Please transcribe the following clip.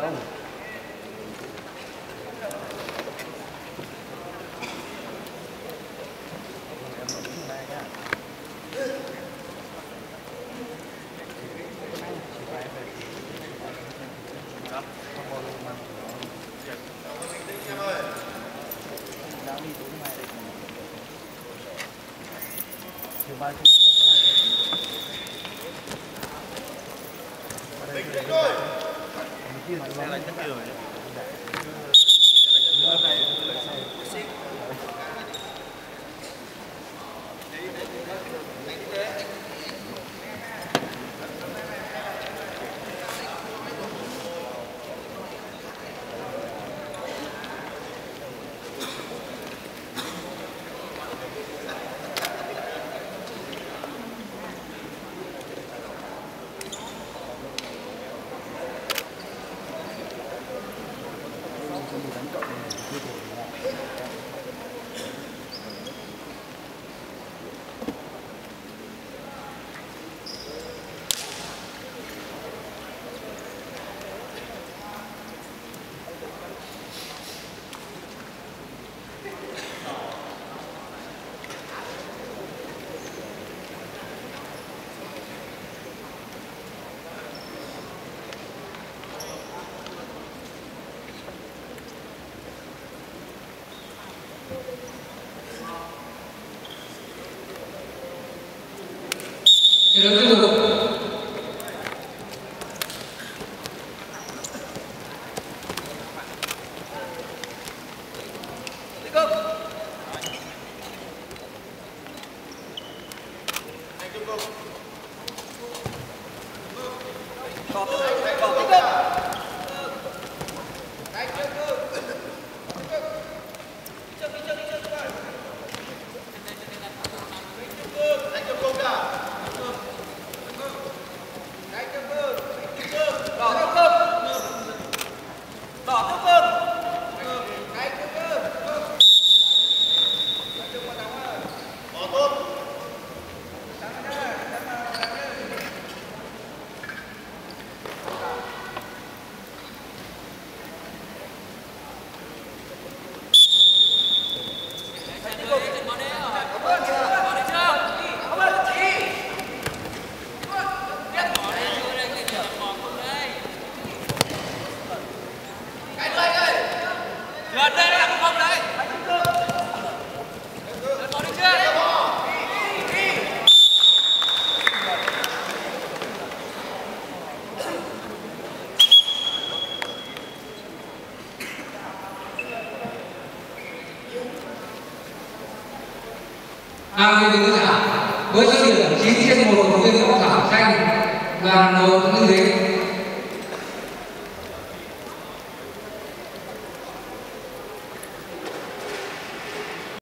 không Thank you. Có lẽ là nhân. Đâu? chiến đấu tiếp tục Gần hai mươi tướng với số điểm chín trên một của viên quốc thảo xanh là một như thế